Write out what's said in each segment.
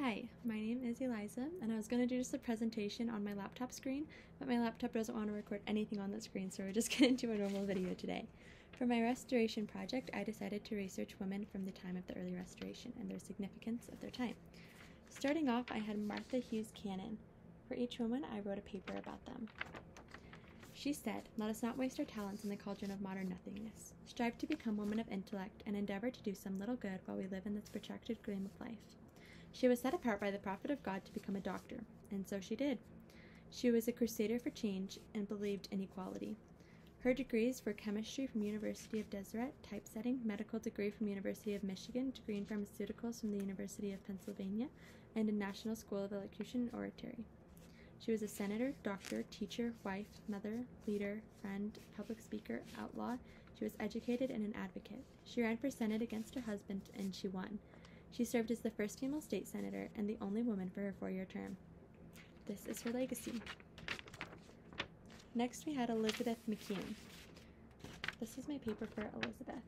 Hi, my name is Eliza, and I was going to do just a presentation on my laptop screen, but my laptop doesn't want to record anything on the screen, so we're just going to do a normal video today. For my restoration project, I decided to research women from the time of the early restoration and their significance of their time. Starting off, I had Martha Hughes Cannon. For each woman, I wrote a paper about them. She said, Let us not waste our talents in the cauldron of modern nothingness. Strive to become women of intellect and endeavor to do some little good while we live in this protracted gloom of life. She was set apart by the prophet of God to become a doctor, and so she did. She was a crusader for change and believed in equality. Her degrees were chemistry from University of Deseret, typesetting, medical degree from University of Michigan, degree in pharmaceuticals from the University of Pennsylvania, and a National School of Elocution and Oratory. She was a senator, doctor, teacher, wife, mother, leader, friend, public speaker, outlaw. She was educated and an advocate. She ran for Senate against her husband, and she won. She served as the first female state senator and the only woman for her four year term. This is her legacy. Next, we had Elizabeth McCune. This is my paper for Elizabeth.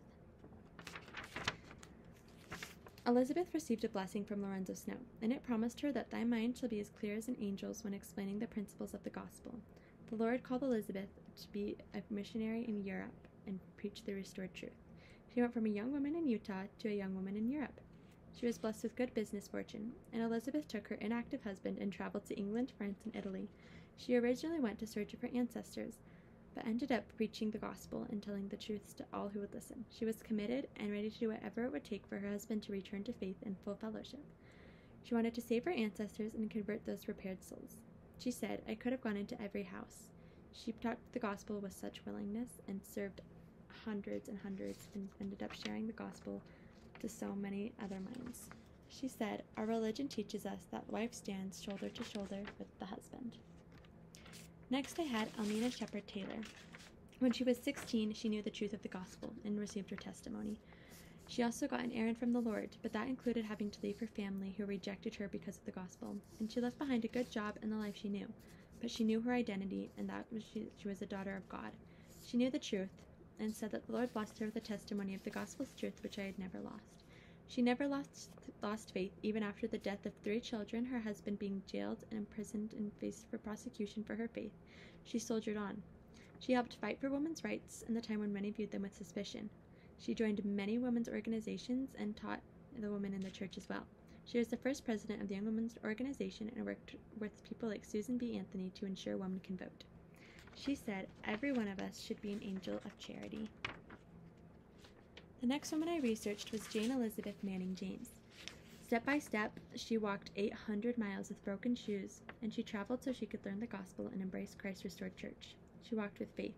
Elizabeth received a blessing from Lorenzo Snow, and it promised her that thy mind shall be as clear as an angel's when explaining the principles of the gospel. The Lord called Elizabeth to be a missionary in Europe and preach the restored truth. She went from a young woman in Utah to a young woman in Europe. She was blessed with good business fortune, and Elizabeth took her inactive husband and traveled to England, France, and Italy. She originally went to search of her ancestors, but ended up preaching the gospel and telling the truths to all who would listen. She was committed and ready to do whatever it would take for her husband to return to faith and full fellowship. She wanted to save her ancestors and convert those prepared souls. She said, I could have gone into every house. She taught the gospel with such willingness and served hundreds and hundreds and ended up sharing the gospel to so many other minds. She said, Our religion teaches us that the wife stands shoulder to shoulder with the husband. Next, I had Elmina Shepherd Taylor. When she was 16, she knew the truth of the gospel and received her testimony. She also got an errand from the Lord, but that included having to leave her family who rejected her because of the gospel. And she left behind a good job and the life she knew. But she knew her identity, and that was she, she was a daughter of God. She knew the truth, and said that the Lord blessed her with a testimony of the gospel's truth which I had never lost. She never lost lost faith, even after the death of three children, her husband being jailed and imprisoned and faced for prosecution for her faith. She soldiered on. She helped fight for women's rights in the time when many viewed them with suspicion. She joined many women's organizations and taught the women in the church as well. She was the first president of the Young Women's Organization and worked with people like Susan B. Anthony to ensure women can vote. She said, Every one of us should be an angel of charity. The next woman I researched was Jane Elizabeth Manning James. Step by step, she walked 800 miles with broken shoes, and she traveled so she could learn the gospel and embrace Christ's restored church. She walked with faith.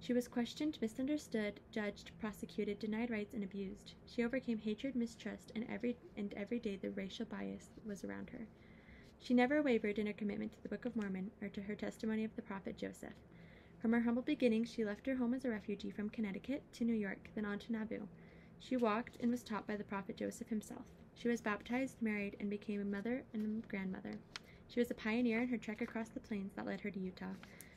She was questioned, misunderstood, judged, prosecuted, denied rights, and abused. She overcame hatred, mistrust, and every and every day the racial bias was around her. She never wavered in her commitment to the Book of Mormon or to her testimony of the prophet Joseph. From her humble beginnings, she left her home as a refugee from Connecticut to New York, then on to Nauvoo. She walked and was taught by the prophet Joseph himself. She was baptized, married, and became a mother and a grandmother. She was a pioneer in her trek across the plains that led her to Utah.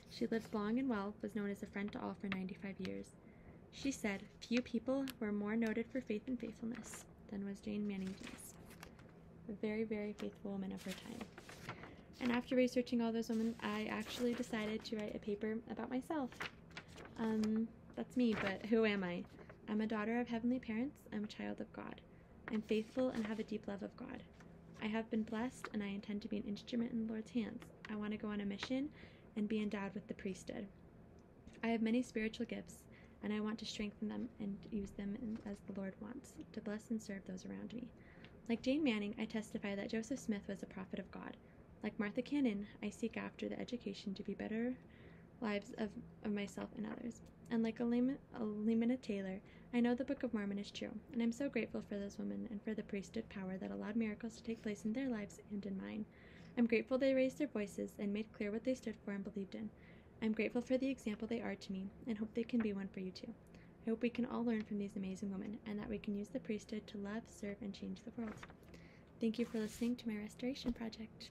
She lived long and well, was known as a friend to all for 95 years. She said, Few people were more noted for faith and faithfulness than was Jane Manning James a very, very faithful woman of her time. And after researching all those women, I actually decided to write a paper about myself. Um, that's me, but who am I? I'm a daughter of heavenly parents. I'm a child of God. I'm faithful and have a deep love of God. I have been blessed and I intend to be an instrument in the Lord's hands. I want to go on a mission and be endowed with the priesthood. I have many spiritual gifts and I want to strengthen them and use them as the Lord wants to bless and serve those around me. Like Jane Manning, I testify that Joseph Smith was a prophet of God. Like Martha Cannon, I seek after the education to be better lives of, of myself and others. And like Elmina Taylor, I know the Book of Mormon is true, and I'm so grateful for those women and for the priesthood power that allowed miracles to take place in their lives and in mine. I'm grateful they raised their voices and made clear what they stood for and believed in. I'm grateful for the example they are to me and hope they can be one for you too. I hope we can all learn from these amazing women and that we can use the priesthood to love, serve, and change the world. Thank you for listening to my restoration project.